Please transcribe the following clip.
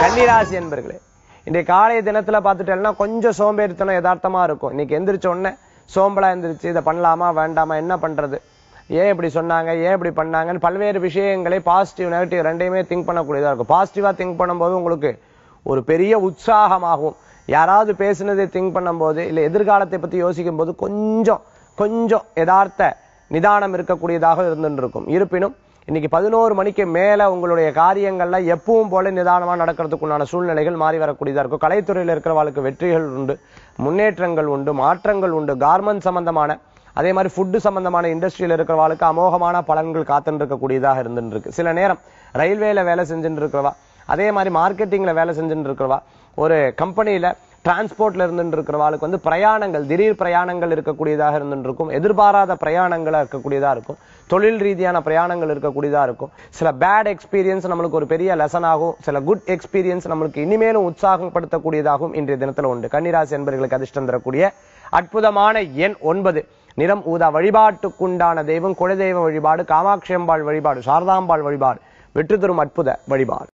கன்னிராசி என்பர்களே இன்றைய காலை தினத்துல பார்த்துட்டேன்னா கொஞ்சம் சோம்பேறித்தனம் யதார்த்தமா இருக்கும். இன்னைக்கு எந்திரிச்ச உடனே சோம்பலா எந்திரிச்சு இதை பண்ணலாமா வேண்டாமா என்ன பண்றது? ஏன் இப்படி சொன்னாங்க ஏன் இப்படி பண்ணாங்கன்னு பல்வேறு விஷயங்களை பாசிட்டிவ் நெகட்டிவ் ரெண்டையுமே திங்க் பண்ணக்கூடியதாக இருக்கும். பாசிட்டிவா திங்க் பண்ணும்போது உங்களுக்கு ஒரு பெரிய உற்சாகமாகும். யாராவது பேசுனதை திங்க் பண்ணும்போது இல்லை எதிர்காலத்தை பற்றி யோசிக்கும் போது கொஞ்சம் கொஞ்சம் யதார்த்த நிதானம் இருக்கக்கூடியதாக இருந்துட்டு இருக்கும் இருப்பினும் இன்னைக்கு பதினோரு மணிக்கு மேல உங்களுடைய காரியங்கள்ல எப்பவும் போல நிதானமா நடக்கிறதுக்குண்டான சூழ்நிலைகள் மாறி வரக்கூடியதா இருக்கும். கலைத்துறையில் இருக்கிறவர்களுக்கு வெற்றிகள் உண்டு முன்னேற்றங்கள் உண்டு மாற்றங்கள் உண்டு கார்மெண்ட் சம்பந்தமான அதே மாதிரி ஃபுட்டு சம்பந்தமான இண்டஸ்ட்ரியில் இருக்கிறவாளுக்கு அமோகமான பலன்கள் காத்துட்டு இருக்கக்கூடியதாக இருந்துட்டு இருக்கு. சில நேரம் ரயில்வேல வேலை செஞ்சுட்டு இருக்கிறவா அதே மாதிரி மார்க்கெட்டிங்ல வேலை செஞ்சுட்டு இருக்கிறவா ஒரு கம்பெனியில டிரான்ஸ்போர்ட்ல இருந்துட்டு இருக்கிறவாளுக்கு வந்து பிரயாணங்கள் திடீர் பிரயாணங்கள் இருக்கக்கூடியதாக இருந்துட்டு இருக்கும் எதிர்பாராத பிரயாணங்களாக இருக்கக்கூடியதா இருக்கும் தொழில் ரீதியான பிரயாணங்கள் இருக்கக்கூடியதா இருக்கும். சில பேட் எக்ஸ்பீரியன்ஸ் நம்மளுக்கு ஒரு பெரிய லெசன் ஆகும் சில குட் எக்ஸ்பீரியன்ஸ் நம்மளுக்கு இனிமேலும் உற்சாகப்படுத்தக்கூடியதாகவும் இன்றைய தினத்துல உண்டு. கன்னிராசி என்பவர்களுக்கு அதிர்ஷ்டம் தரக்கூடிய அற்புதமான எண் ஒன்பது. நிறம் ஊதா வழிபாட்டுக்குண்டான தெய்வம் குலதெய்வ வழிபாடு காமாட்சியம்பாள் வழிபாடு சாரதாம்பாள் வழிபாடு வெற்றி தரும் அற்புத வழிபாடு.